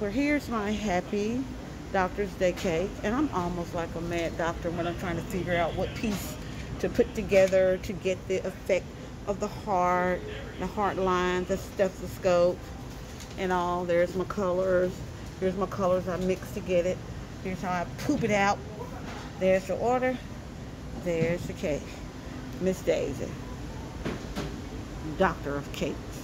well, here's my happy Doctor's Day cake. And I'm almost like a mad doctor when I'm trying to figure out what piece to put together to get the effect of the heart, the heart lines, the stethoscope, and all. There's my colors. Here's my colors I mixed to get it. Here's how I poop it out. There's the order. There's the cake. Miss Daisy. Doctor of Cakes.